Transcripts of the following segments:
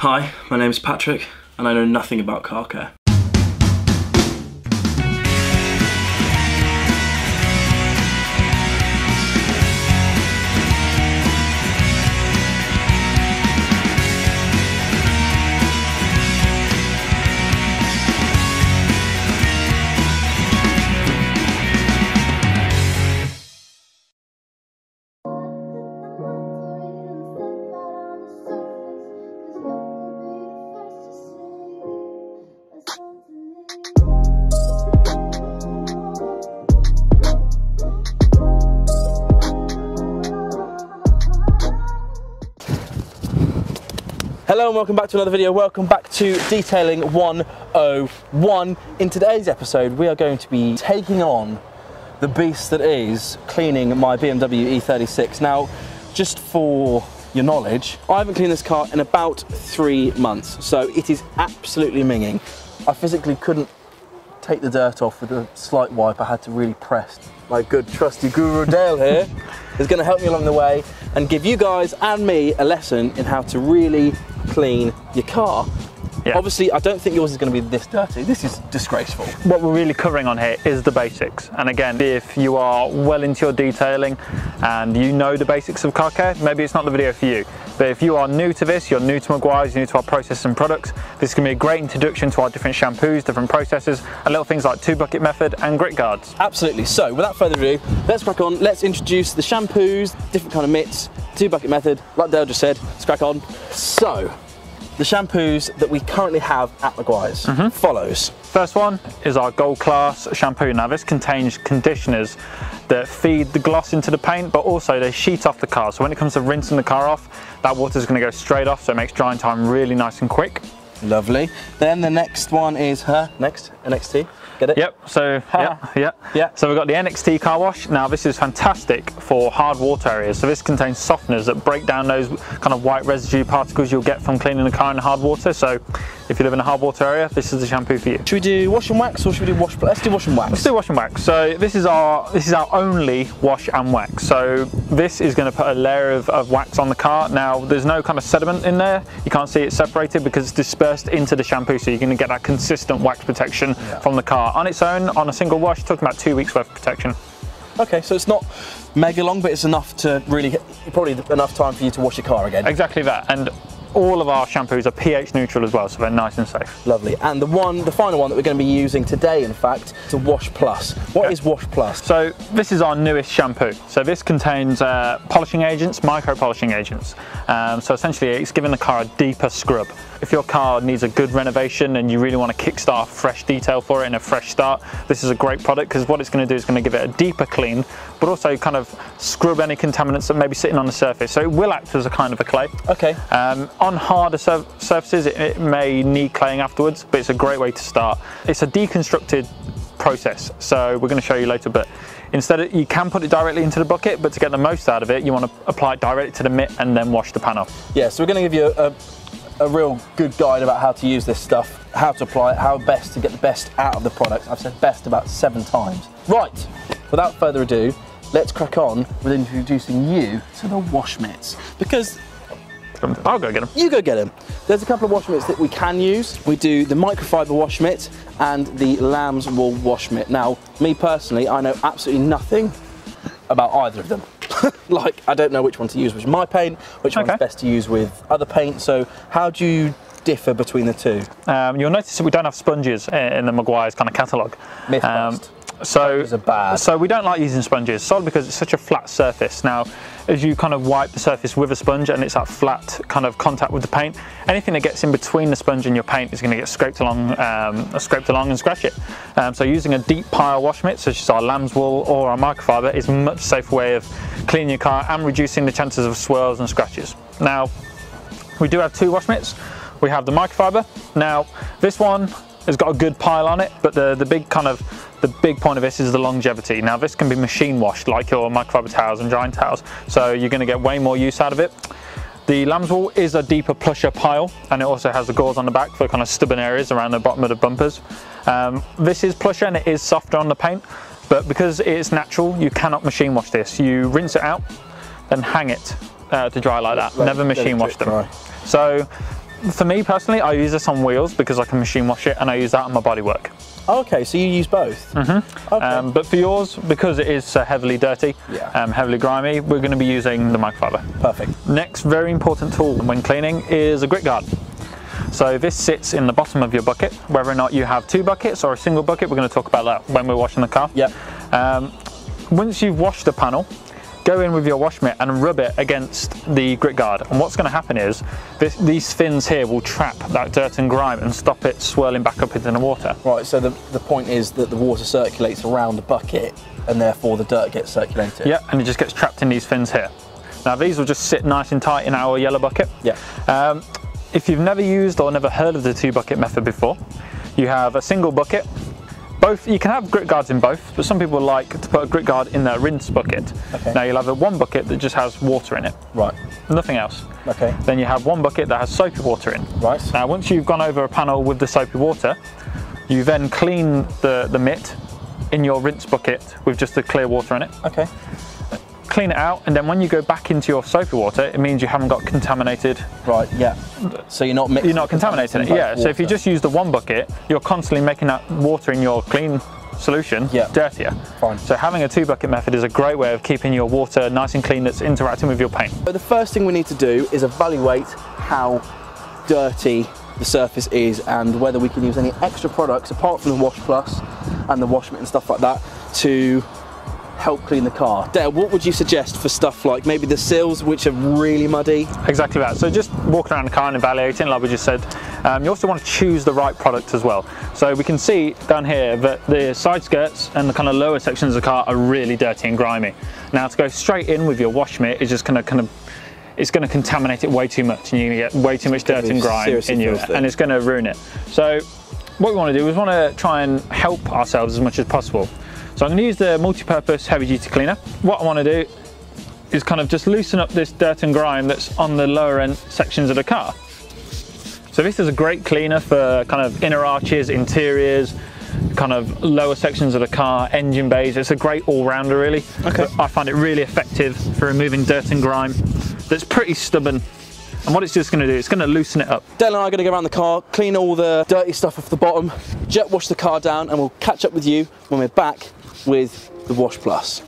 Hi, my name is Patrick, and I know nothing about car care. Hello and welcome back to another video. Welcome back to Detailing 101. In today's episode, we are going to be taking on the beast that is cleaning my BMW E36. Now, just for your knowledge, I haven't cleaned this car in about three months, so it is absolutely minging. I physically couldn't take the dirt off with a slight wipe. I had to really press. My good trusty guru Dale here is going to help me along the way and give you guys and me a lesson in how to really clean your car. Yeah. Obviously, I don't think yours is going to be this dirty. This is disgraceful. What we're really covering on here is the basics. And again, if you are well into your detailing and you know the basics of car care, maybe it's not the video for you. But if you are new to this, you're new to Meguiar's, you're new to our process and products, this can be a great introduction to our different shampoos, different processes, and little things like two bucket method and grit guards. Absolutely. So, without further ado, let's crack on. Let's introduce the shampoos, different kind of mitts, two bucket method, like Dale just said. Let's crack on. So, the shampoos that we currently have at Meguiar's mm-hmm. follows. First one is our gold class shampoo. Now this contains conditioners that feed the gloss into the paint, but also they sheet off the car. So when it comes to rinsing the car off, that water is gonna go straight off, so it makes drying time really nice and quick. Lovely. Then the next one is her next NXT. Get it? Yep, so yeah, yeah. Yeah. So we've got the NXT car wash. Now this is fantastic for hard water areas. So this contains softeners that break down those kind of white residue particles you'll get from cleaning the car in hard water. So if you live in a hard water area, this is the shampoo for you. Should we do wash and wax or should we do wash? Let's do wash and wax. Let's do wash and wax. So this is our this is our only wash and wax. So this is going to put a layer of, of wax on the car. Now there's no kind of sediment in there. You can't see it separated because it's dispersed into the shampoo. So you're going to get that consistent wax protection from the car. On its own, on a single wash, talking about two weeks worth of protection. Okay, so it's not mega long, but it's enough to really, probably enough time for you to wash your car again. Exactly that. And all of our shampoos are pH neutral as well, so they're nice and safe. Lovely. And the one, the final one that we're going to be using today, in fact, is a Wash Plus. What is Wash Plus? So this is our newest shampoo. So this contains uh, polishing agents, micro polishing agents. Um, so essentially it's giving the car a deeper scrub. If your car needs a good renovation and you really want to kickstart a fresh detail for it and a fresh start, this is a great product because what it's going to do is going to give it a deeper clean, but also kind of scrub any contaminants that may be sitting on the surface. So it will act as a kind of a clay. Okay. Um, on harder sur- surfaces, it, it may need claying afterwards, but it's a great way to start. It's a deconstructed process, so we're going to show you later. But instead, of, you can put it directly into the bucket, but to get the most out of it, you want to apply it directly to the mitt and then wash the pan off. Yeah, so we're going to give you a, a, a real good guide about how to use this stuff, how to apply it, how best to get the best out of the product. I've said best about seven times. Right, without further ado, let's crack on with introducing you to the wash mitts. Because I'll go get them. you go get them. There's a couple of wash mitts that we can use. We do the microfiber wash mitt and the lamb's wool wash mitt. Now, me personally, I know absolutely nothing about either of them. like, I don't know which one to use with my paint, which Okay. one's best to use with other paint. So, how do you differ between the two? Um, you'll notice that we don't have sponges in the Meguiar's kind of catalogue. Myth bust. So, so we don't like using sponges solid because it's such a flat surface. Now, as you kind of wipe the surface with a sponge and it's that flat kind of contact with the paint, anything that gets in between the sponge and your paint is going to get scraped along, um, scraped along and scratch it. Um, so using a deep pile wash mitt, such as our lamb's wool or our microfiber, is a much safer way of cleaning your car and reducing the chances of swirls and scratches. Now, we do have two wash mitts. We have the microfiber. Now, this one has got a good pile on it, but the, the big kind of the big point of this is the longevity. Now, this can be machine washed like your microfiber towels and drying towels, so you're going to get way more use out of it. The lamb's wool is a deeper plusher pile and it also has the gauze on the back for kind of stubborn areas around the bottom of the bumpers. Um, this is plusher and it is softer on the paint, but because it's natural, you cannot machine wash this. You rinse it out, then hang it uh, to dry like that. Let- Never machine wash them. dry. So for me personally, I use this on wheels because I can machine wash it and I use that on my bodywork. Okay, so you use both. Mm-hmm. Okay. Um, but for yours, because it is so heavily dirty, Yeah. um, heavily grimy, we're going to be using the microfiber. Perfect. Next very important tool when cleaning is a grit guard. So this sits in the bottom of your bucket, whether or not you have two buckets or a single bucket, we're going to talk about that when we're washing the car. Yep. Um, once you've washed the panel, go in with your wash mitt and rub it against the grit guard. And what's going to happen is this, these fins here will trap that dirt and grime and stop it swirling back up into the water. Right, so the, the point is that the water circulates around the bucket and therefore the dirt gets circulated. Yeah, and it just gets trapped in these fins here. Now these will just sit nice and tight in our yellow bucket. Yeah. Um, if you've never used or never heard of the two bucket method before, you have a single bucket. Both you can have grit guards in both, but some people like to put a grit guard in their rinse bucket. Okay. Now you'll have a one bucket that just has water in it, Right. nothing else. Okay. Then you have one bucket that has soapy water in. Right. Now once you've gone over a panel with the soapy water, you then clean the, the mitt in your rinse bucket with just the clear water in it Okay. Clean it out, and then when you go back into your soapy water, it means you haven't got contaminated. Right. Yeah. So you're not mixing. You're not contaminating it. Yeah. So if you just use the one bucket, you're constantly making that water in your clean solution Yeah. dirtier. Fine. So having a two bucket method is a great way of keeping your water nice and clean that's interacting with your paint. So the first thing we need to do is evaluate how dirty the surface is and whether we can use any extra products apart from the Wash Plus and the Wash Mitt and stuff like that to help clean the car. Dale, what would you suggest for stuff like maybe the sills which are really muddy? Exactly that. So just walking around the car and evaluating, like we just said, um, you also want to choose the right product as well. So we can see down here that the side skirts and the kind of lower sections of the car are really dirty and grimy. Now to go straight in with your wash mitt is just going to kind of it's going to contaminate it way too much and you're going to get way too much dirt and grime in you filthy. and it's going to ruin it. So what we want to do is want to try and help ourselves as much as possible. So I'm going to use the multi-purpose heavy duty cleaner. What I want to do is kind of just loosen up this dirt and grime that's on the lower end sections of the car. So this is a great cleaner for kind of inner arches, interiors, kind of lower sections of the car, engine bays. It's a great all-rounder really. Okay. I find it really effective for removing dirt and grime that's pretty stubborn. And what it's just going to do, it's going to loosen it up. Dale and I are going to go around the car, clean all the dirty stuff off the bottom, jet wash the car down, and we'll catch up with you when we're back with the Wash Plus.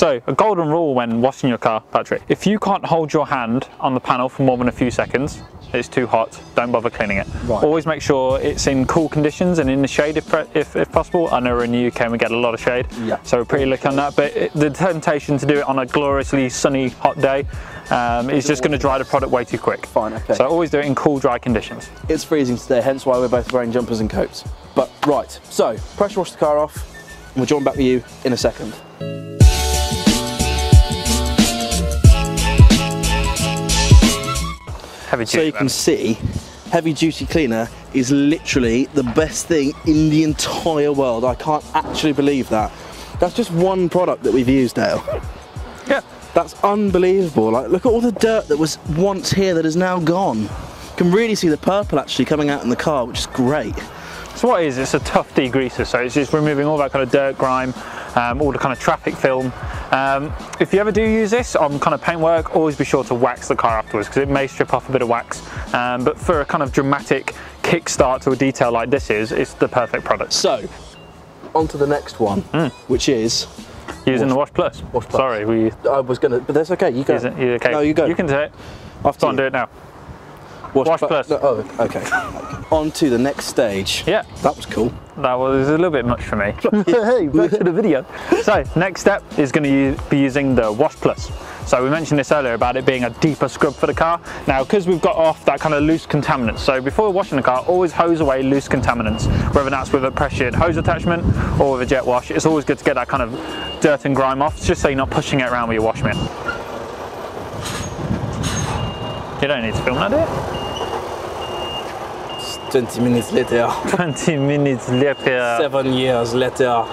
So, a golden rule when washing your car, Patrick. If you can't hold your hand on the panel for more than a few seconds, it's too hot, don't bother cleaning it. Right. Always make sure it's in cool conditions and in the shade if, if, if possible. I know we're in the UK we get a lot of shade, Yeah. so we're pretty lucky on that. But it, the temptation to do it on a gloriously sunny, hot day um, is just going to dry the product way too quick. Fine, okay. So always do it in cool, dry conditions. It's freezing today, hence why we're both wearing jumpers and coats. But right, so pressure wash the car off, and we'll join back with you in a second. Heavy duty, So you can see, heavy duty cleaner is literally the best thing in the entire world. I can't actually believe that. That's just one product that we've used, Dale. Yeah. That's unbelievable. Like, look at all the dirt that was once here that is now gone. You can really see the purple actually coming out in the car, which is great. So what it is, it's a tough degreaser, so it's just removing all that kind of dirt, grime, um, all the kind of traffic film. Um, if you ever do use this on kind of paintwork, always be sure to wax the car afterwards because it may strip off a bit of wax. Um, but for a kind of dramatic kickstart to a detail like this is, it's the perfect product. So, on to the next one, which is. Using the Wash Plus. Wash Plus. Sorry, we. I was gonna, but that's okay. You go. It, you okay? No, you go. You can do it. After Go on, do it now. Wash, Wash Plus. no, oh, okay. on to the next stage. Yeah. That was cool. That was a little bit much for me. hey, back to the video. So next step is going to be using the Wash Plus. So we mentioned this earlier about it being a deeper scrub for the car. Now because we've got off that kind of loose contaminants, so before washing the car, always hose away loose contaminants, whether that's with a pressured hose attachment or with a jet wash. It's always good to get that kind of dirt and grime off, just so you're not pushing it around with your wash mitt. You don't need to film that, do you? 20 minutes later. 20 minutes later. Seven years later.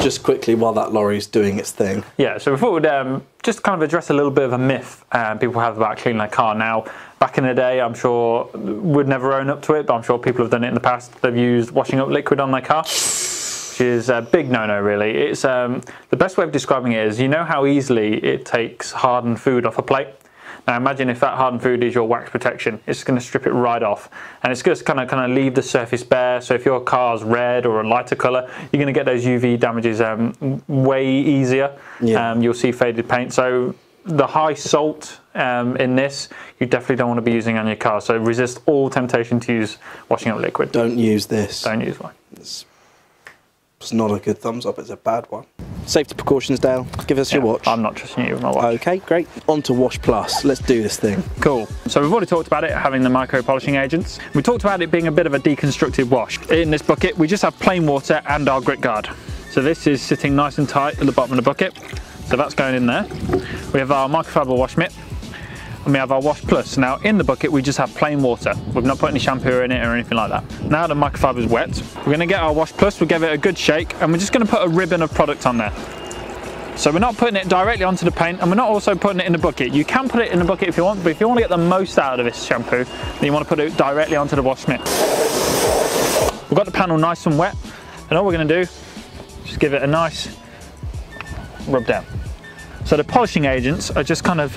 Just quickly while that lorry's doing its thing. Yeah, so we thought we'd um, just kind of address a little bit of a myth um, people have about cleaning their car. Now, back in the day, I'm sure we'd never own up to it, but I'm sure people have done it in the past. They've used washing up liquid on their car, which is a big no-no, really. It's um, the best way of describing it is you know how easily it takes hardened food off a plate. Now imagine if that hardened food is your wax protection, it's going to strip it right off, and it's just kind of kind of leave the surface bare. So if your car's red or a lighter color, you're going to get those UV damages um, way easier. Yeah. Um, you'll see faded paint. So the high salt um, in this, you definitely don't want to be using on your car. So resist all temptation to use washing up liquid. Don't use this. Don't use one. It's, it's not a good thumbs up, it's a bad one. Safety precautions, Dale. Give us your watch. I'm not trusting you with my watch. Okay, great. On to Wash Plus. Let's do this thing. Cool. So we've already talked about it having the micro polishing agents. We talked about it being a bit of a deconstructed wash. In this bucket, we just have plain water and our grit guard. So this is sitting nice and tight at the bottom of the bucket. So that's going in there. We have our microfiber wash mitt and we have our Wash Plus. Now in the bucket we just have plain water. We've not put any shampoo in it or anything like that. Now the microfiber is wet, we're gonna get our Wash Plus, we'll give it a good shake and we're just gonna put a ribbon of product on there. So we're not putting it directly onto the paint and we're not also putting it in the bucket. You can put it in the bucket if you want, but if you want to get the most out of this shampoo, then you want to put it directly onto the wash mitt. We've got the panel nice and wet and all we're going to do, is just give it a nice rub down. So the polishing agents are just kind of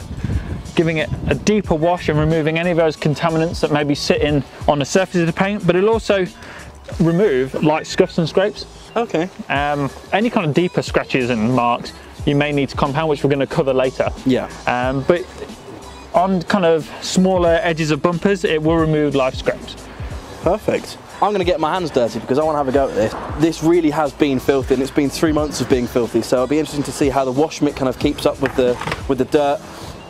giving it a deeper wash and removing any of those contaminants that may be sitting on the surface of the paint, but it'll also remove light scuffs and scrapes. Okay. Um, any kind of deeper scratches and marks you may need to compound, which we're going to cover later. Yeah. Um, but on kind of smaller edges of bumpers, it will remove live scraps. Perfect. I'm going to get my hands dirty because I want to have a go at this. This really has been filthy and it's been three months of being filthy. So it'll be interesting to see how the wash mitt kind of keeps up with the with the dirt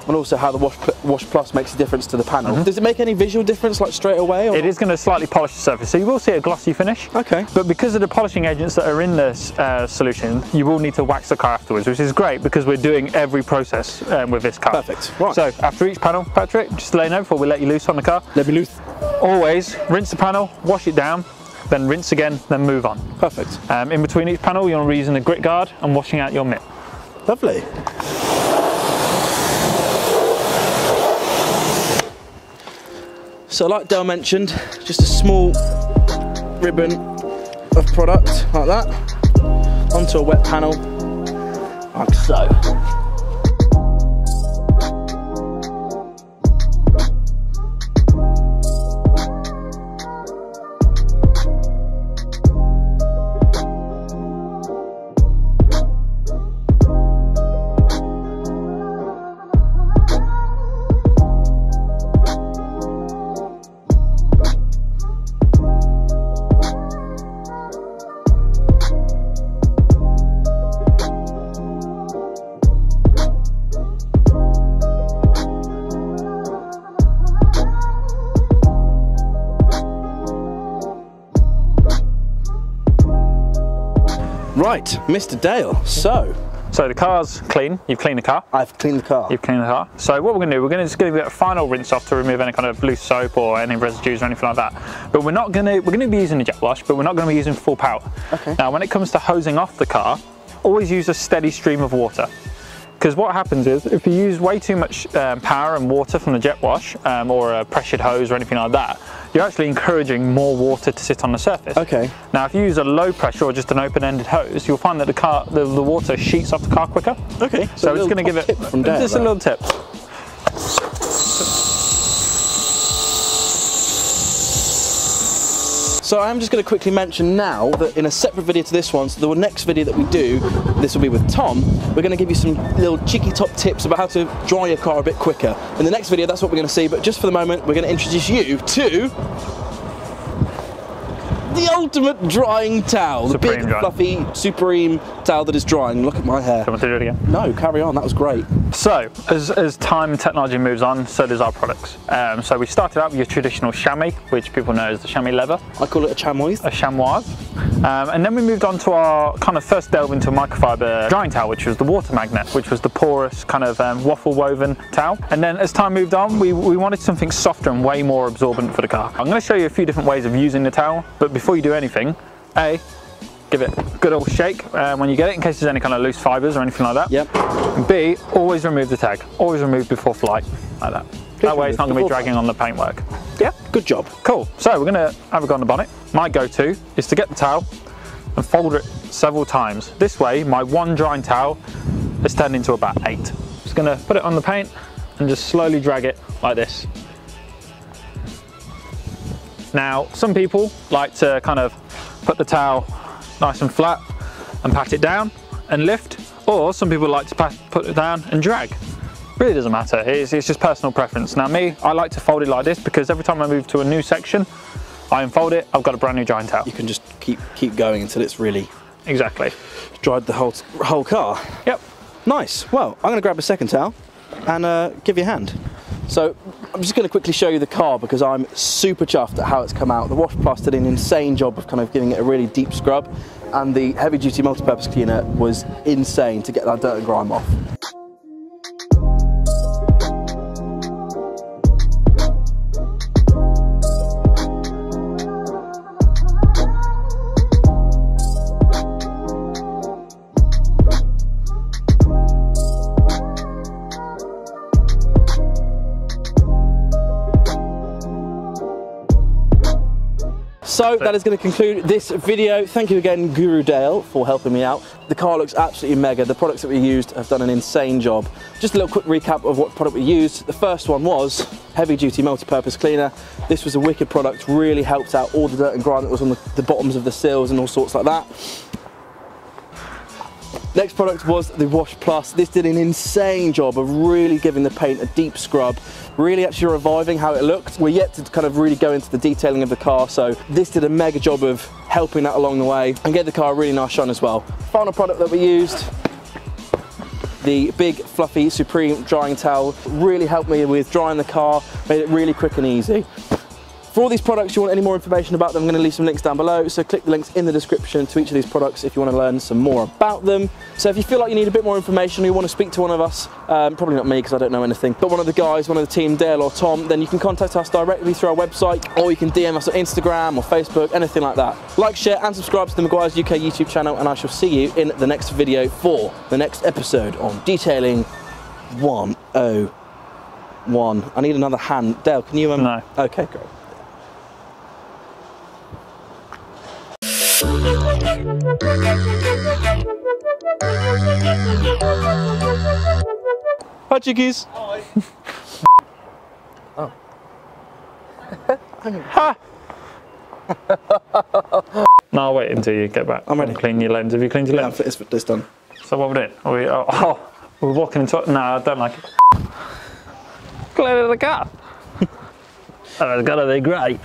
and also how the wash, wash plus makes a difference to the panel. Does it make any visual difference like straight away? Or. It is going to slightly polish the surface, so you will see a glossy finish. Okay. But because of the polishing agents that are in this uh, solution, you will need to wax the car afterwards, which is great because we're doing every process um, with this car. Perfect. Right. So after each panel, Patrick, just to let you know before we let you loose on the car, Let me loose. always rinse the panel, wash it down, then rinse again, then move on. Perfect. Um, in between each panel, you're using the grit guard and washing out your mitt. Lovely. So like Dale mentioned, just a small ribbon of product like that onto a wet panel, like so. Right, Mr. Dale. So, So the car's clean, you've cleaned the car. I've cleaned the car. You've cleaned the car. So what we're going to do, we're going to just give it a final rinse off to remove any kind of loose soap or any residues or anything like that. But we're not going to, we're going to be using the jet wash, but we're not going to be using full power. Okay. Now when it comes to hosing off the car, always use a steady stream of water. Because what happens is, if you use way too much um, power and water from the jet wash um, or a pressured hose or anything like that, you're actually encouraging more water to sit on the surface. Okay. Now, if you use a low pressure or just an open-ended hose, you'll find that the car, the, the water sheets off the car quicker. Okay. So, a it's going to give it just a little tip. So I'm just going to quickly mention now that in a separate video to this one, so the next video that we do, this will be with Tom, we're going to give you some little cheeky top tips about how to dry your car a bit quicker. In the next video, that's what we're going to see, but just for the moment, we're going to introduce you to the ultimate drying towel, the big, fluffy, supreme towel that is drying. Look at my hair. Do you want to do it again? No, carry on. That was great. So, as, as time and technology moves on, so does our products. Um, so we started out with your traditional chamois, which people know as the chamois leather, I call it a chamois. a chamois. Um, and then we moved on to our kind of first delve into microfiber drying towel, which was the water magnet, which was the porous kind of um, waffle woven towel. And then as time moved on, we, we wanted something softer and way more absorbent for the car. I'm going to show you a few different ways of using the towel, but before you do anything, A, give it a good old shake uh, when you get it in case there's any kind of loose fibers or anything like that. Yep. And B, always remove the tag. Always remove before flight, like that. that way it's not going to be before dragging on the paintwork. Yeah. Good job. Cool. So we're going to have a go on the bonnet. My go-to is to get the towel and fold it several times. This way, my one drying towel has turned into about eight. Just going to put it on the paint and just slowly drag it like this. Now, some people like to kind of put the towel nice and flat and pat it down and lift, or some people like to pat, put it down and drag. Really doesn't matter, it's, it's just personal preference. Now me, I like to fold it like this because every time I move to a new section, I unfold it, I've got a brand new giant towel. You can just keep keep going until it's really Exactly. dried the whole whole car. Yep. Nice. Well, I'm going to grab a second towel and uh, give you a hand. So I'm just going to quickly show you the car because I'm super chuffed at how it's come out. The Wash Plus did an insane job of kind of giving it a really deep scrub, and the heavy duty multi-purpose cleaner was insane to get that dirt and grime off. That is going to conclude this video. Thank you again, Guru Dale, for helping me out. The car looks absolutely mega. The products that we used have done an insane job. Just a little quick recap of what product we used. The first one was heavy duty multi-purpose cleaner. This was a wicked product, really helped out all the dirt and grime that was on the, the bottoms of the sills and all sorts like that. Next product was the Wash Plus. This did an insane job of really giving the paint a deep scrub, really actually reviving how it looked. We're yet to kind of really go into the detailing of the car, so this did a mega job of helping that along the way and get the car a really nice shine as well. Final product that we used, the big fluffy Supreme drying towel, really helped me with drying the car, made it really quick and easy. For all these products, you want any more information about them, I'm going to leave some links down below. So click the links in the description to each of these products if you want to learn some more about them. So if you feel like you need a bit more information or you want to speak to one of us, um, probably not me because I don't know anything, but one of the guys, one of the team, Dale or Tom, then you can contact us directly through our website or you can DM us on Instagram or Facebook, anything like that. Like, share and subscribe to the Meguiar's UK YouTube channel and I shall see you in the next video for the next episode on detailing 101. I need another hand. Dale, can you? Um... No. Okay, great. Hi, chickies. oh. oh. Ha! no, I'll wait until you get back. I'm ready. and Clean your lens. Have you cleaned your lens? Yeah, lens? it's, it's done. So what we're doing? Are we, oh, oh, we're walking into it. No, I don't like it. Clean the car. oh, it's gotta be great.